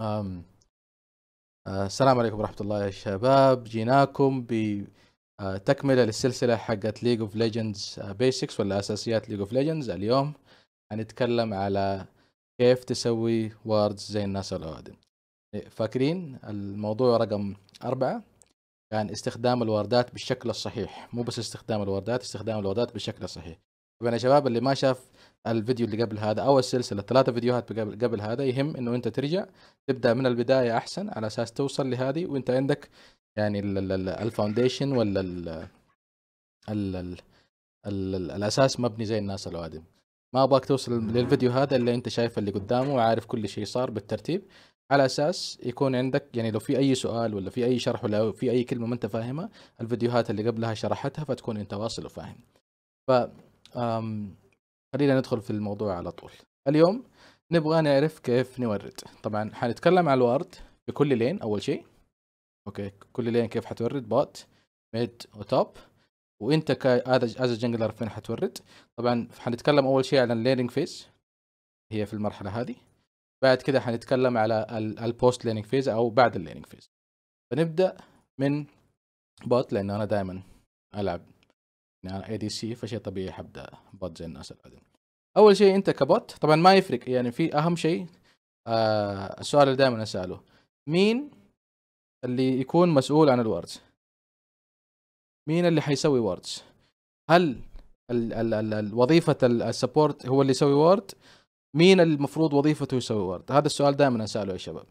أم آه، السلام عليكم ورحمة الله يا شباب. جيناكم بتكملة للسلسلة حقت League of Legends basics ولا أساسيات League of Legends اليوم حنتكلم على كيف تسوي wards زي الناس الأوادم. فاكرين الموضوع رقم أربعة؟ كان استخدام الواردات بالشكل الصحيح. مو بس استخدام الواردات استخدام الواردات بالشكل الصحيح. طبعا يا شباب اللي ما شاف الفيديو اللي قبل هذا أو السلسلة ثلاثة فيديوهات قبل, قبل هذا يهم إنه أنت ترجع تبدأ من البداية أحسن على أساس توصل لهذه وأنت عندك يعني الفاونديشن ولا ال ال ال ال الأساس مبني زي الناس الاوادم ما أبغاك توصل للفيديو هذا اللي أنت شايف اللي قدامه وعارف كل شيء صار بالترتيب على أساس يكون عندك يعني لو في أي سؤال ولا في أي شرح ولا في أي كلمة ما أنت فاهمها الفيديوهات اللي قبلها شرحتها فتكون أنت واصل وفاهم. ف خلينا ندخل في الموضوع على طول. اليوم نبغى نعرف كيف نورد. طبعا حنتكلم عن ال ward بكل lane أول شيء. أوكي كل lane كيف حتورد؟ bot mid و top وإنت as jungler فين حتورد؟ طبعا حنتكلم أول شيء عن ال laning phase هي في المرحلة هذه. بعد كده حنتكلم على ال post laning phase أو بعد ال laning phase فنبدأ من bot لأنه أنا دائما ألعب يعني ADC فشيء طبيعي حبدأ. bot زي الناس العاديين أول شيء أنت ك bot طبعا ما يفرق يعني في أهم شيء آه السؤال اللي دائما أسأله. مين اللي يكون مسؤول عن ال wards؟ مين اللي حيسوي wards هل ال ال ال ال وظيفة ال support هو اللي يسوي ward؟ مين المفروض وظيفته يسوي ward؟ هذا السؤال دائما أسأله يا شباب.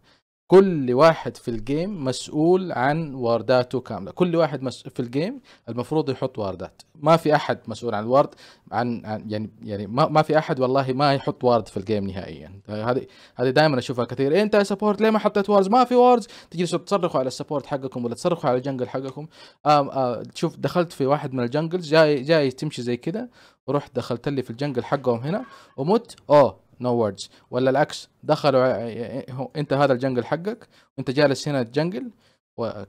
كل واحد في ال game مسؤول عن ward اته كاملة. كل واحد. في ال game المفروض يحط ward ات. ما في أحد مسؤول عن ال ward عن, عن يعني يعني ما, ما في أحد والله ما يحط ward في ال game نهائيا. هذه هذه دائما أشوفها كثير. إيه أنت support ليه ما حطيت wards ما في wards تجلسوا تصرخوا على ال support حقكم ولا تصرخوا على ال jungle حقكم. آم آم تشوف دخلت في واحد من ال jungles جاي جاي تمشي زي كذا ورحت دخلت لي في ال jungle حقهم هنا. ومت. oh no no wards ولا العكس دخلوا انت هذا ال jungle حقك وانت جالس هنا تجنجل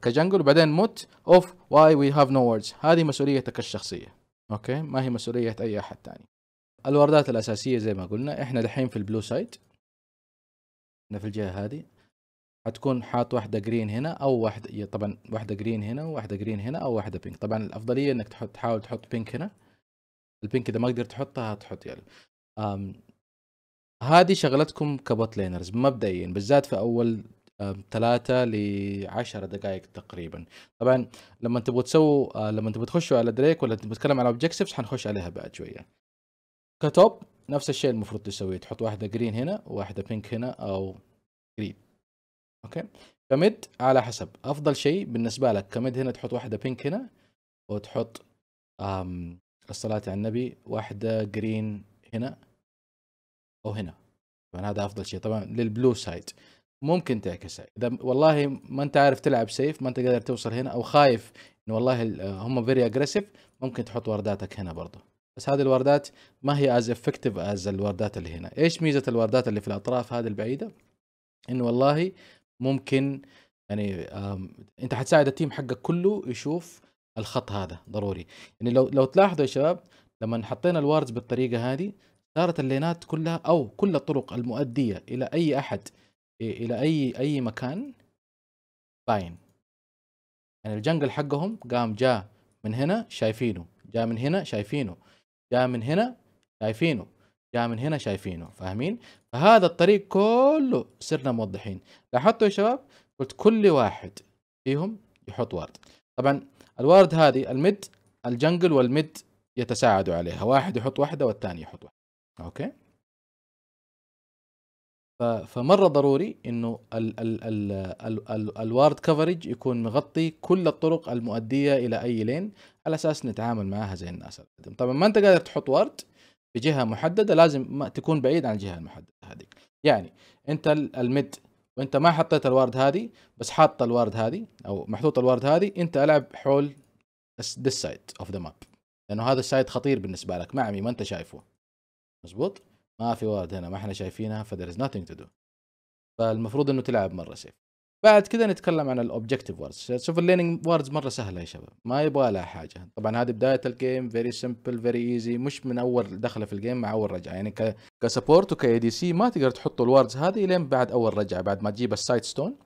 ك jungle وبعدين مت oof why we have no wards هذه مسؤوليتك الشخصية. أوكي؟ ما هي مسؤولية أي أحد ثاني ال ward ات الأساسية زي ما قلنا إحنا الحين في ال blue side. إحنا في الجهة هذه. حتكون حاط واحدة green هنا أو واحدة طبعا واحدة green هنا وواحدة green هنا أو واحدة pink طبعا الأفضلية إنك تحط تحاول تحط pink هنا. ال pink إذا ما قدرت تحطها تحط yellow هذه شغلتكم ك bot laners مبدئيا بالذات في أول ثلاثة ل 10 دقائق تقريبا. طبعا لما تبغوا تسووا لما تبغوا تخشوا على دريك ولا تبغوا تتكلم على objectives حنخش عليها بعد شوية. ك top نفس الشيء المفروض تسويه. تحط واحدة green هنا وواحده pink هنا أو green أوكي؟ ك mid على حسب. أفضل شيء بالنسبة لك ك mid هنا تحط واحدة pink هنا وتحط أم الصلاة على النبي واحدة green هنا. أو هنا. طبعا هذا أفضل شيء. طبعا لل blue side ممكن تعكسها إذا والله ما أنت عارف تلعب safe ما أنت قادر توصل هنا أو خايف إنه والله هم very aggressive ممكن تحط ward اتك هنا برضه. بس هذه ال ward ات ما هي as effective as ال ward ات اللي هنا. إيش ميزة ال ward ات اللي في الأطراف هذه البعيدة؟ إنه والله ممكن يعني أنت حتساعد التيم حقك كله يشوف الخط هذا ضروري. يعني لو لو تلاحظوا يا شباب لما حطينا الواردز بالطريقة هذه صارت اللينات كلها أو كل الطرق المؤدية إلى أي أحد إلى أي أي مكان؟ باين يعني الجنجل حقهم قام جاء من هنا شايفينه جاء من هنا شايفينه جاء من هنا شايفينه جاء من هنا شايفينه فاهمين؟ فهذا الطريق كله صرنا موضحين. لاحظتوا يا شباب؟ قلت كل واحد فيهم يحط ward. طبعا ال ward هذه ال mid ال jungle وال mid يتساعدوا عليها واحد يحط واحدة والثاني يحط واحدة. أوكي. فمرة ضروري إنه ال ال ال ال ال ال ward coverage يكون مغطي كل الطرق المؤدية إلى أي lane على أساس نتعامل معاها زي الناس طبعا ما أنت قادر تحط ward في جهه محددة لازم ما تكون بعيد عن الجهة المحددة هذه يعني أنت ال mid وأنت ما حطيت ال ward هذه بس حاط ال ward هذه أو محطوط ال ward هذه أنت ألعب حول this side of the map. لأنه هذا ال side خطير بالنسبة لك معمي ما أنت شايفه. مزبوط ما في ward هنا ما إحنا شايفينها ف there is nothing to do. فالمفروض إنه تلعب مرة safe بعد كذا نتكلم عن ال objective wards شوف ال laning wards مرة سهلة يا شباب ما يبغى لها حاجة. طبعا هذه بداية ال game very simple very easy مش من أول دخلة في ال game مع أول رجعة. يعني ك ك support وك ADC ما تقدر تحطوا ال wards هذه لين بعد أول رجعة بعد ما تجيب ال sightstone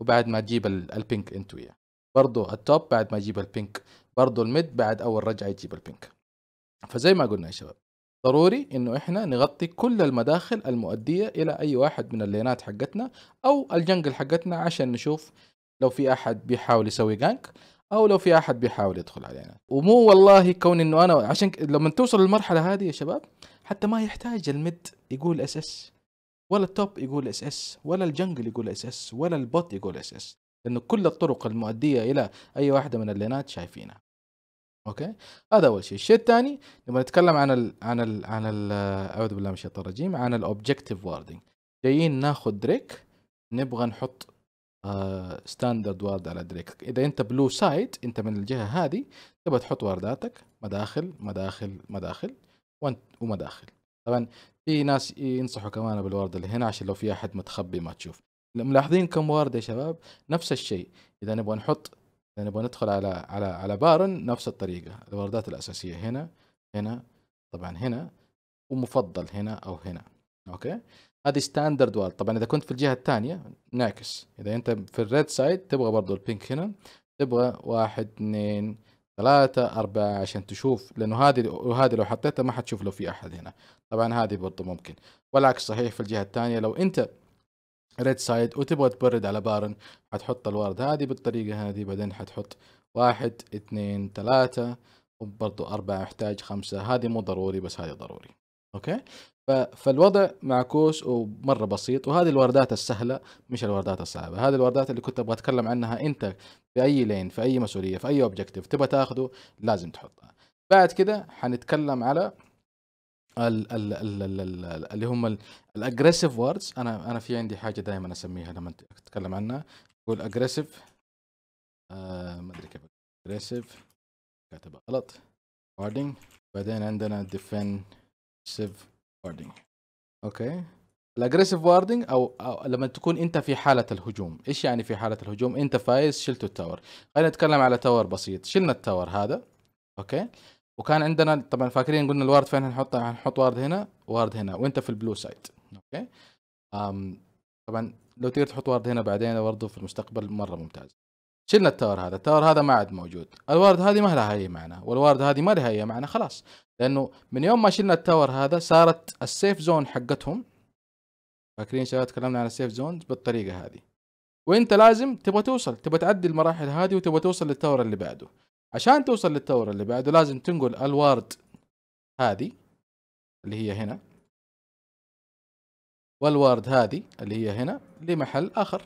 وبعد ما تجيب ال- ال pink انتو وياه برضو ال top بعد ما يجيب ال pink برضو ال mid بعد أول رجعة يجيب ال pink فزي ما قلنا يا شباب ضروري إنه إحنا نغطي كل المداخل المؤدية إلى أي واحد من ال lane ات حقتنا أو ال jungle حقتنا عشان نشوف لو في أحد بيحاول يسوي gank أو لو في أحد بيحاول يدخل علينا. ومو والله كون إنه أنا عشان لما توصل للمرحلة هذه يا شباب حتى ما يحتاج ال mid يقول SS ولا ال top يقول SS ولا ال jungle يقول SS ولا ال bot يقول SS. لأنه كل الطرق المؤدية إلى أي واحدة من ال lane ات شايفينها. أوكي؟ هذا أول شيء. الشيء الثاني نبغى نتكلم عن ال عن ال عن أعوذ بالله من الشيطان الرجيم عن ال objective warding جايين ناخذ دريك نبغى نحط standard ward على دريك إذا أنت blue side أنت من الجهة هذه تبغى تحط ward اتك مداخل مداخل مداخل ومداخل طبعا في ناس ينصحوا كمان بال ward اللي هنا عشان لو في أحد متخبي ما تشوف. ملاحظين كم ward يا شباب؟ نفس الشيء. إذا نبغى نحط نبغى ندخل على على على بارن نفس الطريقة. ال ward ات الأساسية هنا هنا طبعا هنا ومفضل هنا أو هنا. أوكي؟ هذه standard ward طبعا إذا كنت في الجهة الثانية نعكس إذا أنت في ال red side تبغى برضو ال pink هنا. تبغى واحد اثنين ثلاثة أربعة عشان تشوف. لأنه هذه وهذه لو حطيتها ما حتشوف لو في أحد هنا. طبعا هذه برضو ممكن. والعكس صحيح في الجهة الثانية. لو أنت red side وتبغى ت ward على بارن حتحط ال ward هذه بالطريقة هذه بعدين حتحط واحد اثنين ثلاثة وبرضو أربعة محتاج خمسة. هذه مو ضروري بس هذه ضروري. أوكي؟ فالوضع معكوس ومرة بسيط. وهذه ال ward ات السهلة مش الوردات الصعبة. هذه الوردات اللي كنت أبغى أتكلم عنها أنت في أي lane في أي مسؤولية في أي objective تبغى تاخذه لازم تحطها. بعد كده حنتكلم على ال ال ال ال ال اللي هم ال aggressive wards أنا أنا في عندي حاجة دائما أسميها لما اتكلم عنها. أقول aggressive آه ما أدري كيف aggressive كاتبها غلط. warding بعدين عندنا defensive warding okay. ال aggressive warding أو, أو لما تكون أنت في حالة الهجوم. إيش يعني في حالة الهجوم؟ أنت فايز شلت ال tower. خلينا نتكلم على tower بسيط. شلنا ال tower هذا. okay. وكان عندنا طبعا فاكرين قلنا ال ward فين هنحط هنحط ward هنا ward هنا وانت في ال blue side okay؟ أم طبعا لو تقدر تحط ward هنا بعدين برضه في المستقبل مرة ممتاز. شلنا ال tower هذا ال tower هذا ما عاد موجود. ال ward هذه ما لها أي معنى وال ward هذه ما لها أي معنى خلاص. لأنه من يوم ما شلنا ال tower هذا صارت ال safe zone حقتهم. فاكرين شباب تكلمنا عن ال safe zone بالطريقة هذه. وانت لازم تبغى توصل تبغى تعدي المراحل هذه وتبغى توصل لل tower اللي بعده. عشان توصل لل tower اللي بعده لازم تنقل ال ward هذه اللي هي هنا وال ward هذه اللي هي هنا لمحل آخر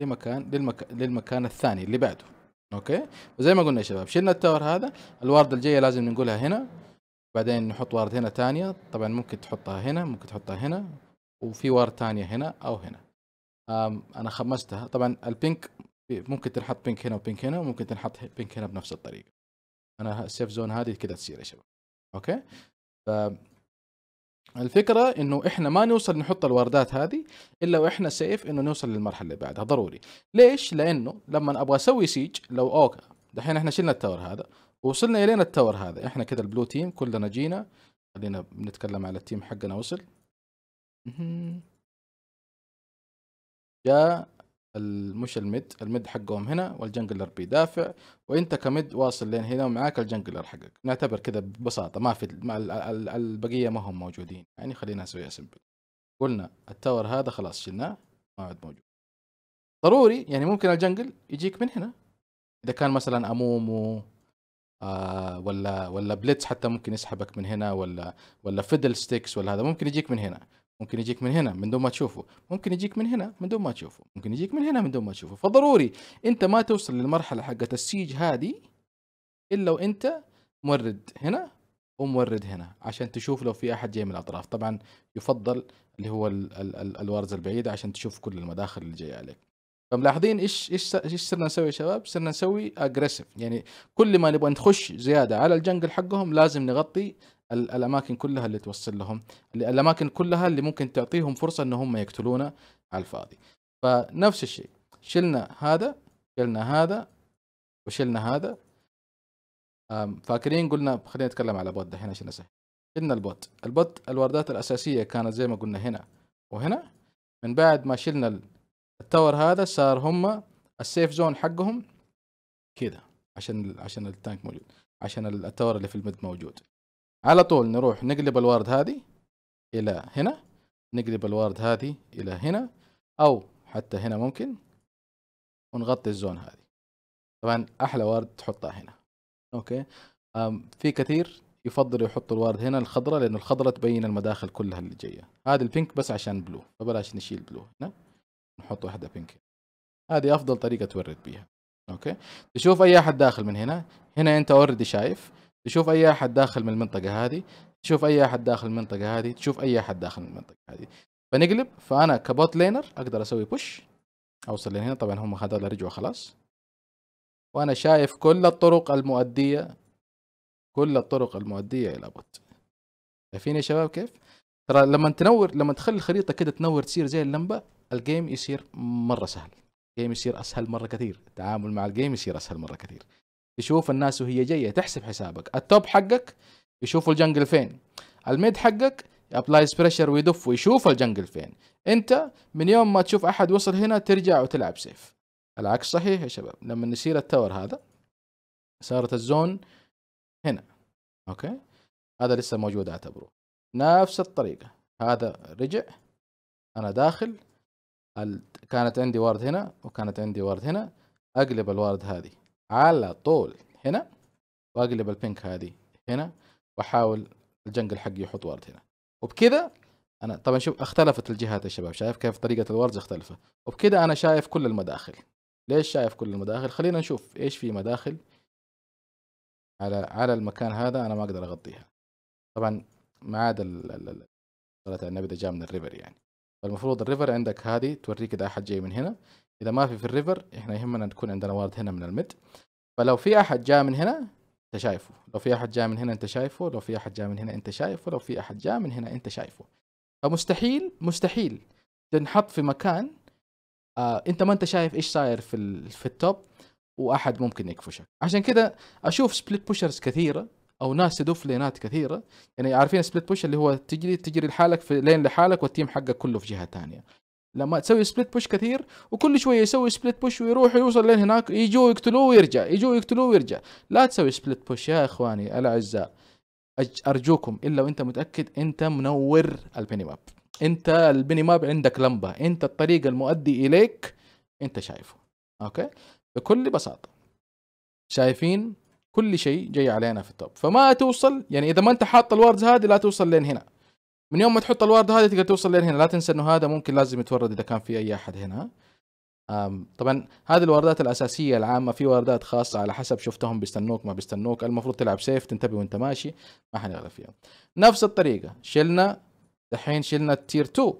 لمكان للمك... للمكان الثاني اللي بعده. okay؟ وزي ما قلنا يا شباب شلنا ال tower هذا ال ward الجاية لازم ننقلها هنا بعدين نحط ward هنا ثانية طبعا ممكن تحطها هنا ممكن تحطها هنا وفي ward ثانية هنا أو هنا. أنا خبصتها طبعا ال pink ممكن تنحط pink هنا و pink هنا وممكن تنحط pink هنا بنفس الطريقة. أنا ال safe zone هذه كذا تصير يا شباب. okay؟ ف الفكرة إنه إحنا ما نوصل نحط الواردات هذه إلا وإحنا safe إنه نوصل للمرحلة اللي بعدها. ضروري. ليش؟ لأنه لما أبغى أسوي siege لو okay دحين إحنا شلنا ال tower هذا وصلنا إلين ال tower هذا. إحنا كذا ال blue team كلنا جينا. خلينا بنتكلم على ال team حقنا وصل. جاء مش ال mid ال mid حقهم هنا وال jungler بيدافع وإنت ك mid واصل لين هنا ومعاك ال jungler حقك. نعتبر كذا ببساطة ما في ما ال- ال- البقية ما هم موجودين. يعني خلينا نسويها simple قلنا ال tower هذا خلاص شلناه ما عاد موجود. ضروري يعني ممكن ال jungle يجيك من هنا. إذا كان مثلا أمومو آه ولا ولا بليتس حتى ممكن يسحبك من هنا ولا ولا فيدل ستيكس ولا هذا ممكن يجيك من هنا. ممكن يجيك من هنا من دون ما تشوفه. ممكن يجيك من هنا من دون ما تشوفه. ممكن يجيك من هنا من دون ما تشوفه. فضروري انت ما توصل للمرحلة حقت ال siege هذه إلا وأنت مورد هنا ومورد هنا عشان تشوف لو في أحد جاي من الأطراف. طبعا يفضل اللي هو ال- ال- ال- ال wards البعيده عشان تشوف كل المداخل اللي جاية عليك. فملاحظين إيش إيش إيش صرنا نسوي يا شباب؟ صرنا نسوي aggressive يعني كل ما نبغى نخش زيادة على ال jungle حقهم لازم نغطي الأماكن كلها اللي توصل لهم الأماكن كلها اللي ممكن تعطيهم فرصة ان هم يقتلونا على الفاضي. فنفس الشيء شلنا هذا شلنا هذا وشلنا هذا. فاكرين قلنا خلينا نتكلم على bot دحين عشان أسهل. شلنا ال bot. ال bot الواردات الأساسية كانت زي ما قلنا هنا وهنا. من بعد ما شلنا ال- ال tower هذا صار هم ال safe zone حقهم كذا عشان عشان ال tank موجود عشان ال- ال tower اللي في ال mid موجود. على طول نروح نقلب ال ward هذه إلى هنا نقلب ال ward هذه إلى هنا أو حتى هنا ممكن ونغطي ال zone هذه. طبعا أحلى ward تحطها هنا. okay؟ في كثير يفضل يحطوا ال ward هنا الخضراء لأنه الخضراء تبين المداخل كلها اللي جاية. هذه ال pink بس عشان blue فبلاش نشيل blue هنا. نحط واحدة pink هذه أفضل طريقة تورد بيها. okay؟ تشوف أي أحد داخل من هنا. هنا أنت already شايف. تشوف أي أحد داخل من المنطقة هذه تشوف أي أحد داخل من المنطقة هذه تشوف أي أحد داخل من المنطقة هذه. فنقلب فأنا ك bot laner أقدر أسوي push أوصل لهنا طبعا هم هذول رجعوا خلاص. وأنا شايف كل الطرق المؤدية كل الطرق المؤدية إلى bot. شايفين يا شباب كيف؟ ترى لما تنور لما تخلي الخريطة كده تنور تصير زي اللمبة ال game يصير مرة سهل. ال game يصير أسهل مرة كثير. التعامل مع ال game يصير أسهل مرة كثير. تشوف الناس وهي جاية تحسب حسابك. ال top حقك يشوفوا ال jungle فين. ال mid حقك applies pressure ويدف ويشوف ال jungle فين. انت من يوم ما تشوف أحد وصل هنا ترجع وتلعب safe العكس صحيح يا شباب. لما نطير ال tower هذا صارت ال zone هنا. okay؟ هذا لسه موجود أعتبره. نفس الطريقة. هذا رجع. أنا داخل. ال... كانت عندي ward هنا وكانت عندي ward هنا. أقلب ال ward هذه. على طول هنا. واقلب ال pink هذه هنا. وأحاول ال jungle حقي يحط ward هنا. وبكذا أنا طبعا شوف اختلفت الجهات يا شباب. شايف كيف طريقة ال wards اختلفت وبكذا أنا شايف كل المداخل. ليش شايف كل المداخل؟ خلينا نشوف إيش في مداخل على على المكان هذا أنا ما أقدر أغطيها. طبعا ما ال- صلاة النبي ده جاء من ال river يعني. فالمفروض ال river عندك هذه توريك إذا أحد جاي من هنا. إذا ما في في ال river إحنا يهمنا تكون عندنا ward هنا من ال mid فلو في أحد جاء من هنا أنت شايفه. لو في أحد جاء من هنا أنت شايفه. لو في أحد جاء من هنا أنت شايفه. لو في أحد جاء من هنا أنت شايفه. فمستحيل مستحيل تنحط في مكان آه أنت ما أنت شايف إيش صاير في في ال top وأحد ممكن يكفشك. عشان كده أشوف split pushers كثيرة أو ناس تدف لينات كثيرة. يعني عارفين split push اللي هو تجري تجري لحالك في lane لحالك وال team حقك كله في جهة ثانية لما تسوي split push كثير وكل شوية يسوي split push ويروح يوصل لين هناك يجوا يقتلوه ويرجع يجوا يقتلوه ويرجع. لا تسوي split push يا إخواني الأعزاء. أرجوكم إلا وأنت متأكد أنت منور ال mini map. أنت ال mini map عندك لمبة. أنت الطريق المؤدي إليك أنت شايفه. okay؟ بكل بساطة. شايفين؟ كل شيء جاي علينا في ال top. فما توصل يعني إذا ما أنت حاط ال wards هذه لا توصل لين هنا. من يوم ما تحط ال ward هذه تقدر توصل لين هنا. لا تنسى إنه هذا ممكن لازم يتورد إذا كان في أي أحد هنا. طبعا هذه الواردات الأساسية العامة في واردات خاصة على حسب شفتهم بيستنوك ما بيستنوك. المفروض تلعب safe تنتبه وأنت ماشي ما حنغلب فيها. نفس الطريقة شلنا دحين شلنا ال tier 2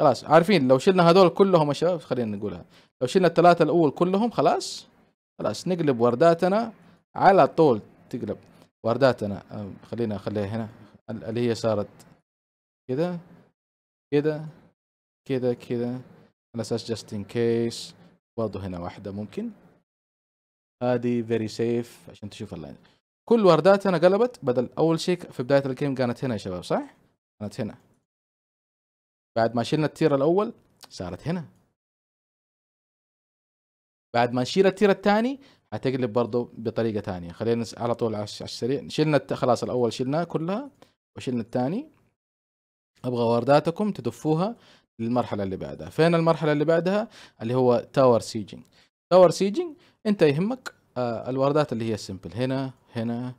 خلاص عارفين لو شلنا هذول كلهم يا شباب خلينا نقولها. لو شلنا الثلاثة الأول كلهم خلاص. خلاص نقلب ورداتنا على طول. تقلب ورداتنا خلينا اخليها هنا. اللي هي صارت كذا كذا كذا كذا على أساس just in case برضه هنا واحدة ممكن. هذه very safe عشان تشوف ال lane. كل ورداتنا قلبت بدل أول شيء في بداية ال game كانت هنا يا شباب صح؟ كانت هنا. بعد ما شلنا ال tier الأول صارت هنا. بعد ما نشيل ال tier الثاني حتقلب برضه بطريقة ثانية. خلينا على طول على الس- على السريع. شلنا خلاص الأول شلناه كلها. وشلنا الثاني أبغى وارداتكم تدفوها للمرحلة اللي بعدها. فين المرحلة اللي بعدها؟ اللي هو tower sieging tower sieging أنت يهمك آه الواردات اللي هي ال simple هنا هنا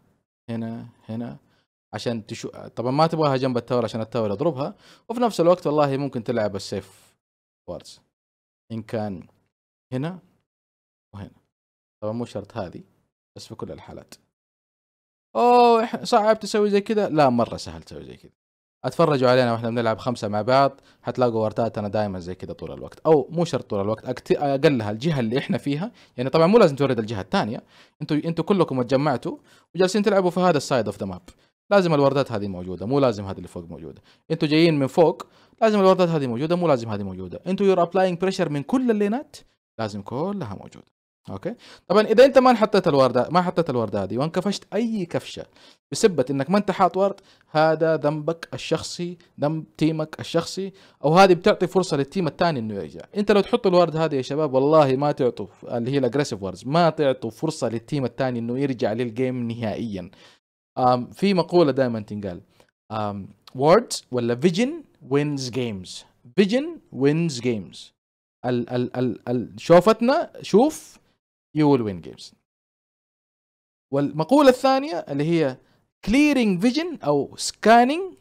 هنا هنا. عشان تشو طبعا ما تبغاها جنب ال tower عشان ال tower يضربها. وفي نفس الوقت والله ممكن تلعب ال safe wards إن كان هنا وهنا. طبعا مو شرط هذه بس في كل الحالات. أوه صعب تسوي زي كذا. لا مرة سهل تسوي زي كذا. أتفرجوا علينا وإحنا بنلعب خمسة مع بعض حتلاقوا ورداتنا دائما زي كذا طول الوقت. أو مو شرط طول الوقت أكت... أقلها الجهة اللي إحنا فيها. يعني طبعا مو لازم تورد الجهة الثانية. أنتوا أنتوا كلكم اتجمعتوا وجالسين تلعبوا في هذا ال side of the map لازم الوردات هذه موجودة مو لازم هذه اللي فوق موجودة. أنتوا جايين من فوق لازم الوردات هذه موجودة مو لازم هذه موجودة. أنتوا you're applying pressure من كل اللينات لازم كلها موجودة. okay؟ طبعا إذا أنت ما حطيت الورده ما حطيت الورده هذه وانكفشت أي كفشة بسبة إنك ما أنت حاط ward هذا ذنبك الشخصي ذنب team ك الشخصي أو هذه بتعطي فرصة لل team الثاني إنه يرجع. أنت لو تحط ال ward هذه يا شباب والله ما تعطوا اللي هي ال aggressive wards ما تعطوا فرصة لل team الثاني إنه يرجع لل game نهائيا. في مقولة دائما تنقال wards ولا wins games. vision wins games. ال ال ال ال شوفتنا شوف you will win games. والمقولة الثانية اللي هي clearing vision أو scanning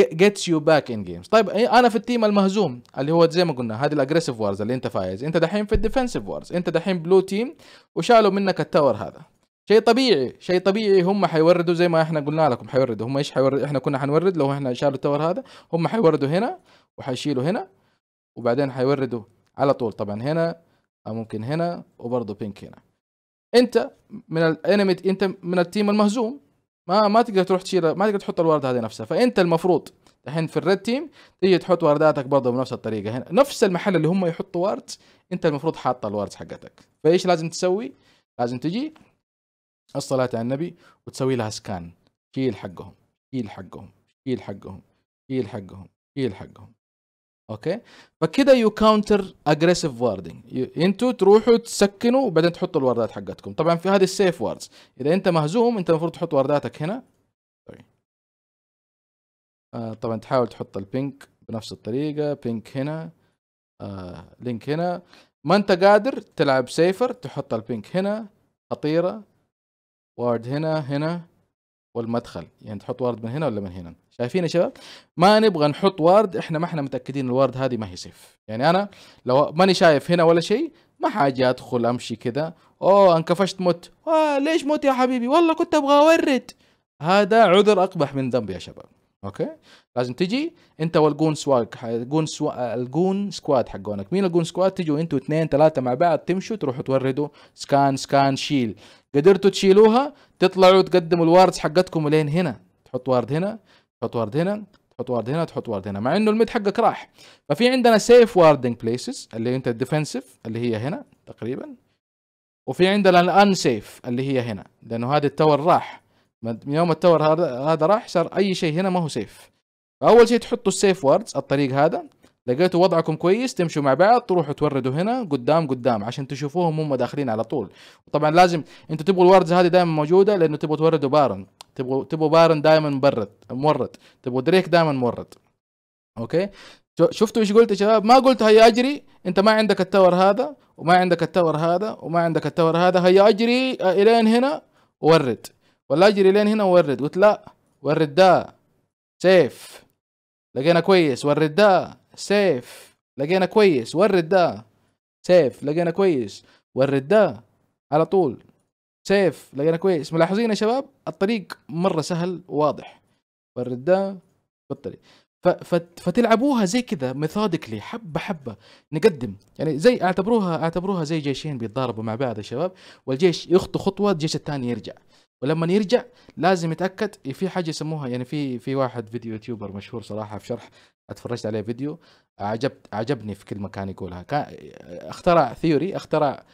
gets you back in games. طيب أنا في ال team المهزوم اللي هو زي ما قلنا هذه ال aggressive wards اللي أنت فايز. أنت دحين في ال defensive wards أنت دحين blue team وشالوا منك ال tower هذا. شيء طبيعي شيء طبيعي. هم حيوردوا زي ما إحنا قلنا لكم حيوردوا. هم إيش حيورد إحنا كنا حنورد لو إحنا شالوا ال tower هذا. هم حيوردوا هنا وحيشيلوا هنا وبعدين حيوردوا على طول. طبعا هنا أو ممكن هنا وبرضه pink هنا. أنت من ال enemy أنت من ال team المهزوم. ما ما تقدر تروح تشيل ما تقدر تحط الورده هذه نفسها. فأنت المفروض الحين في ال red team تيجي تحط ورداتك برضه بنفس الطريقة هنا. نفس المحل اللي هم يحطوا wards أنت المفروض حاط ال wards حقتك. فإيش لازم تسوي؟ لازم تجي الصلاة على النبي وتسوي لها scan شيل حقهم شيل حقهم شيل حقهم شيل حقهم شيل حقهم. okay؟ فكده you counter aggressive warding أنتوا تروحوا تسكنوا وبعدين تحطوا الوردات حقتكم. طبعا في هذه ال safe wards إذا أنت مهزوم أنت المفروض تحط ورداتك هنا. طيب. آه طبعا تحاول تحط ال pink بنفس الطريقة. pink هنا. آه pink هنا. ما أنت قادر تلعب safer تحط ال pink هنا. خطيرة. ward هنا هنا. والمدخل. يعني تحط ward من هنا ولا من هنا؟ شايفين يا شباب؟ ما نبغى نحط ward إحنا ما إحنا متأكدين ال ward هذه ما هي safe يعني أنا لو ماني شايف هنا ولا شيء ما حاجي أدخل أمشي كذا أوه انكفشت مت آه ليش مت يا حبيبي؟ والله كنت أبغى أورد. هذا عذر أقبح من ذنب يا شباب. okay؟ لازم تجي أنت وال goon squad ال goon squa... ال goon squad حقونك. مين ال goon squad؟ تجوا أنتوا اثنين ثلاثة مع بعض تمشوا تروحوا توردوا. scan scan شيل. قدرتوا تشيلوها تطلعوا تقدموا ال wards حقتكم لين هنا. تحط ward هنا. تحط ward هنا تحط ward هنا تحط ward هنا مع إنه ال mid حقك راح. ففي عندنا safe warding places اللي أنت ال defensive اللي هي هنا تقريبا. وفي عندنا ال unsafe اللي هي هنا لأنه هذا ال tower راح. يوم ال tower هذا هذا راح صار أي شيء هنا ما هو safe فأول شيء تحطوا ال safe wards الطريق هذا. لقيتوا وضعكم كويس تمشوا مع بعض تروحوا توردوا هنا قدام قدام عشان تشوفوهم هم داخلين على طول. طبعا لازم أنتوا تبغوا ال wards هذه دائما موجودة لأنه تبغوا توردوا بارن. تبغوا تبغوا بارن دائما مبرد مورد. تبغوا دريك دائما مورد. okay؟ شفتوا إيش قلت يا شباب؟ ما قلت هيا أجري أنت ما عندك ال tower هذا وما عندك ال tower هذا وما عندك ال tower هذا. هيا أجري إلين هنا ورد. ولا أجري لين هنا وورد قلت لا ward ده safe. لقينا كويس. ward ده safe. لقينا كويس. ward ده safe. لقينا كويس. ward ده على طول. safe لقينا كويس. ملاحظين يا شباب؟ الطريق مرة سهل وواضح ward ده بالطريق. فتلعبوها زي كذا methodically حبة حبة. نقدم. يعني زي اعتبروها اعتبروها زي جيشين بيتضاربوا مع بعض يا شباب. والجيش يخطو خطوة الجيش الثاني يرجع. ولما يرجع لازم يتأكد في حاجة يسموها يعني في في واحد فيديو YouTuber مشهور صراحة في شرح اتفرجت عليه فيديو عجبت عجبني في كلمه كان يقولها. كان اخترع theory اخترع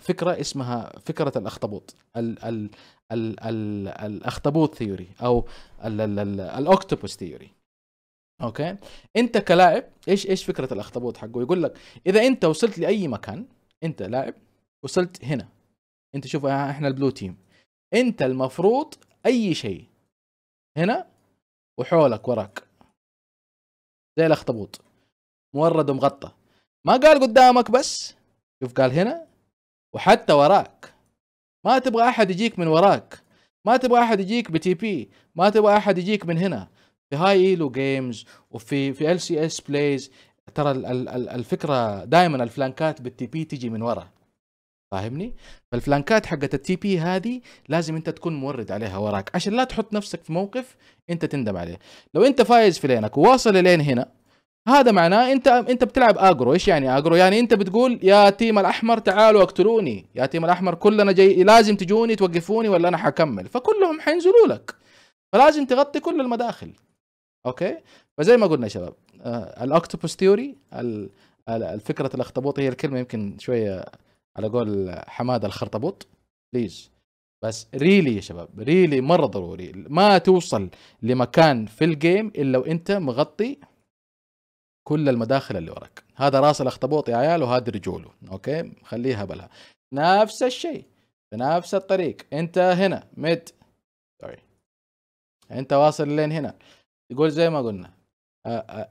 فكرة اسمها فكرة الأخطبوط. ال ال ال ال الأخطبوط theory أو ال octopus theory okay؟ أنت كلاعب إيش إيش فكرة الأخطبوط حقه؟ يقول لك إذا أنت وصلت لأي مكان أنت لاعب وصلت هنا. أنت شوف إحنا البلو تيم أنت المفروض أي شيء هنا وحولك وراك. زي الأخطبوط. مورد ومغطى. ما قال قدامك بس شوف قال هنا وحتى وراك. ما تبغى أحد يجيك من وراك. ما تبغى أحد يجيك بتي بي ما تبغى أحد يجيك من هنا. في high elo games وفي في LCS plays ترى الفكرة دائما الفلانكات بال TP تجي من ورا. فاهمني؟ فالفلانكات حقت ال TP هذه لازم أنت تكون مورد عليها وراك. عشان لا تحط نفسك في موقف أنت تندم عليه. لو أنت فايز في lane ك وواصل لين هنا. هذا معناه انت انت بتلعب aggro إيش يعني aggro يعني انت بتقول يا team الأحمر تعالوا اقتلوني. يا team الأحمر كلنا جاي لازم تجوني توقفوني ولا أنا حكمل. فكلهم حينزلوا لك. فلازم تغطي كل المداخل. okay؟ فزي ما قلنا يا شباب ال octopus theory الفكرة الاخطبوط هي الكلمة يمكن شوية على قول حماده الخرطبوط. please بس really يا شباب really مرة ضروري. ما توصل لمكان في ال game إلا وإنت مغطي كل المداخل اللي وراك. هذا راس الأخطبوط يا عيال وهذه رجوله. okay؟ خليها بلا نفس الشيء. بنفس الطريق. أنت هنا. mid sorry أنت واصل لين هنا. يقول زي ما قلنا.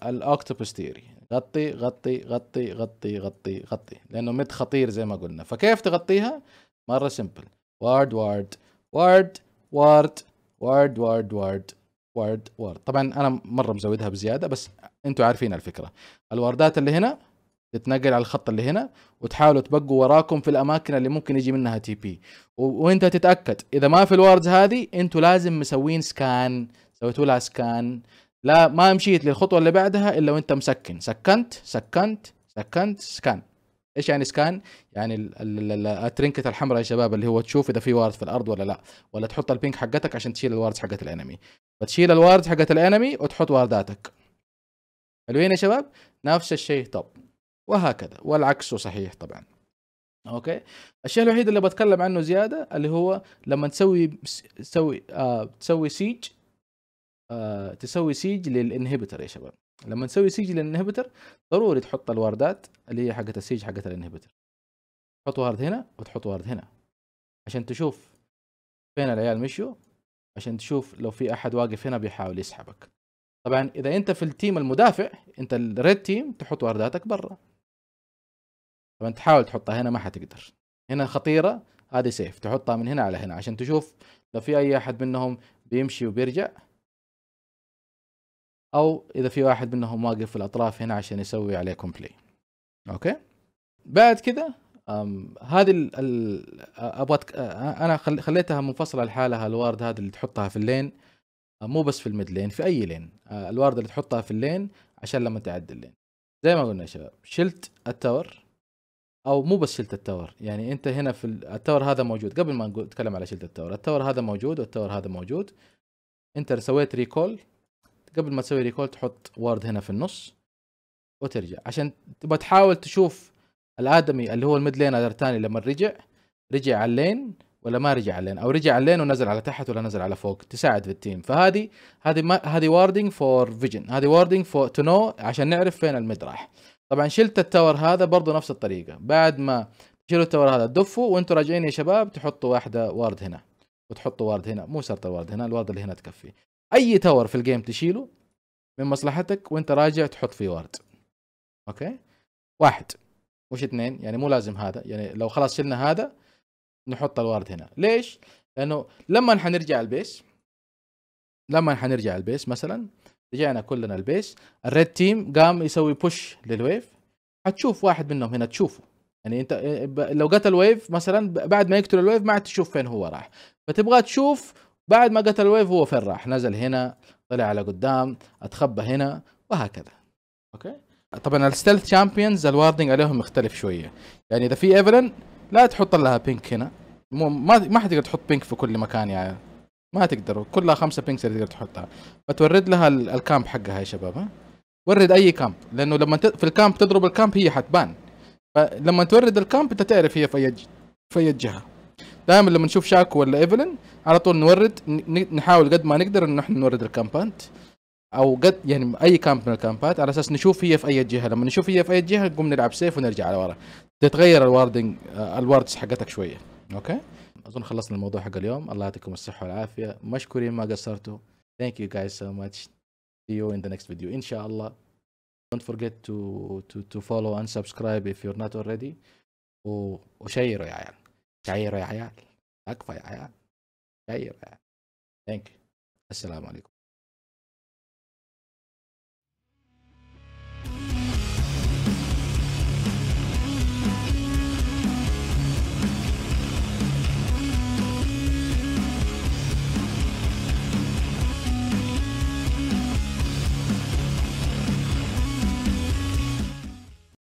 ال octopus theory غطي غطي غطي غطي غطي غطي. لأنه mid خطير زي ما قلنا. فكيف تغطيها؟ مرة simple ward ward ward ward ward ward ward ward ward طبعا أنا مرة مزودها بزيادة بس أنتم عارفين الفكرة. الواردات اللي هنا تتنقل على الخط اللي هنا وتحاولوا تبقوا وراكم في الأماكن اللي ممكن يجي منها TP وأنت تتأكد إذا ما في ال wards هذه أنتوا لازم مسوين scan سويتوا لها scan لا ما مشيت للخطوة اللي بعدها إلا وأنت مسكن. سكنت سكنت سكنت scan إيش يعني scan؟ يعني ال trinket الحمراء يا شباب اللي هو تشوف إذا في ward في الأرض ولا لا ولا تحط ال pink حقتك عشان تشيل الوارد حقت الانمي فتشيل الوارد حقت الانمي وتحط وارداتك. حلوين يا شباب؟ نفس الشيء. طب وهكذا والعكس صحيح طبعا. okay؟ الشيء الوحيد اللي بتكلم عنه زيادة اللي هو لما تسوي تسوي آه تسوي siege آه تسوي siege لل inhibitor يا شباب. لما تسوي siege لل inhibitor ضروري تحط الواردات اللي هي حقت ال siege حقت ال inhibitor. تحط ward هنا وتحط ward هنا عشان تشوف فين العيال مشوا عشان تشوف لو في أحد واقف هنا بيحاول يسحبك. طبعا إذا أنت في ال team المدافع أنت ال red team تحط وارداتك برا. طبعا تحاول تحطها هنا ما حتقدر. هنا خطيرة هذه safe تحطها من هنا على هنا عشان تشوف لو في أي أحد منهم بيمشي وبيرجع أو إذا في واحد منهم واقف في الأطراف هنا عشان يسوي عليكم play okay؟ بعد كذا هذه أبغى أنا خليتها منفصلة لحالها ال ward هذه اللي تحطها في ال lane. مو بس في ال mid lane في أي lane. ال ward اللي تحطها في ال lane عشان لما تعدي ال lane. زي ما قلنا يا شباب شلت ال tower أو مو بس شلت ال tower يعني أنت هنا في ال tower هذا موجود. قبل ما نتكلم على شلت ال tower. ال tower هذا موجود وال tower هذا موجود. أنت سويت recall قبل ما تسوي recall تحط ward هنا في النص وترجع. عشان تبغى تحاول تشوف الآدمي اللي هو ال mid laner الثاني لما رجع رجع على ال lane ولا ما رجع على ال lane؟ أو رجع على ال lane ونزل على تحت ولا نزل على فوق. تساعد في ال team فهذه هذه ما هذه warding for vision هذه warding for to know عشان نعرف فين ال mid راح. طبعا شلت ال tower هذا برضه نفس الطريقة. بعد ما تشيلوا ال tower هذا تدفوا وأنتم راجعين يا شباب تحطوا واحدة ward هنا. وتحطوا ward هنا. مو شرط ال ward هنا ال ward اللي هنا تكفي. أي tower في ال game تشيله من مصلحتك وأنت راجع تحط فيه ward okay؟ واحد. مش اثنين. يعني مو لازم هذا. يعني لو خلاص شلنا هذا نحط ال ward هنا. ليش؟ لأنه لما حنرجع ال base لما حنرجع ال base مثلا رجعنا كلنا ال base ال red team قام يسوي push لل wave حتشوف واحد منهم هنا تشوفه. يعني أنت لو قتل wave مثلا بعد ما يقتل ال wave ما عاد تشوف فين هو راح. فتبغى تشوف بعد ما قتل ال wave هو فين راح؟ نزل هنا طلع على قدام أتخبى هنا وهكذا. okay. طبعا ال stealth champions ال warding عليهم مختلف شوية. يعني إذا في ايفلن لا تحط لها pink هنا. مو ما ما حتقدر تحط pink في كل مكان يعني ما تقدر. كلها خمسة pinks اللي تقدر تحطها. فت ward لها ال camp حقها يا شباب ها؟ ward أي camp لأنه لما في ال camp تضرب ال camp هي حتبان. فلما ت ward ال camp أنت تعرف هي في اي في اي جهه دائما لما نشوف شاكو ولا إيفلين على طول ن ward نحاول قد ما نقدر انه إحنا ن ward ال campات. أو قد يعني أي camp من ال campات على أساس نشوف هي في أي جهة. لما نشوف هي في أي جهة نقوم نلعب safe ونرجع على ورا تتغير ال warding آه، ال wards حقتك شوية. okay؟ أظن خلصنا الموضوع حق اليوم. الله يعطيكم الصحة والعافية. مشكورين ما قصرتوا. Thank you guys so much. See you in the next video. إن شاء الله. Don't forget to to to follow and subscribe if you're not already. وشيروا يا عيال. شيروا يا عيال. أكفى يا عيال. شيروا يا عيال. ثانك السلام عليكم.